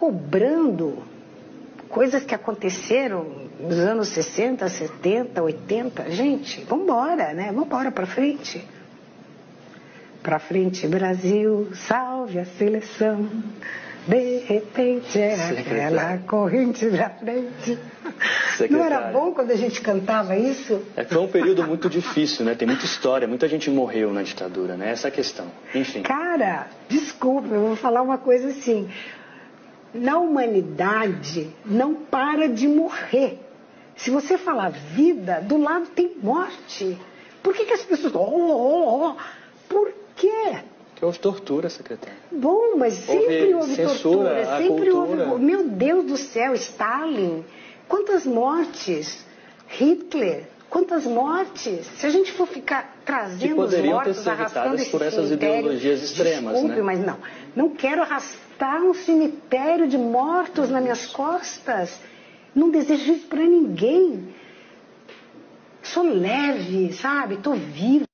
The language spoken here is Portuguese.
cobrando coisas que aconteceram nos anos 60, 70, 80. Gente, vamos embora, né? Vamos embora para frente. Para frente, Brasil, salve a seleção. De repente era aquela corrente pra frente. Não era bom quando a gente cantava isso? É, foi um período muito difícil, né? Tem muita história, muita gente morreu na ditadura, né? Essa é a questão. Enfim. Cara, desculpa, eu vou falar uma coisa assim. Na humanidade não para de morrer. Se você falar vida, do lado tem morte. Por que, que as pessoas. Oh, oh, oh. Por quê? Que houve tortura, secretária. Bom, mas sempre houve, censura, tortura, sempre houve. Meu Deus do céu, Stalin, quantas mortes? Hitler, quantas mortes? Se a gente for ficar trazendo os mortos, arrastando esse por essas ideologias extremas, desculpe, né? mas não. Não quero arrastar um cemitério de mortos nas minhas costas. Não desejo isso para ninguém. Sou leve, sabe? Estou viva.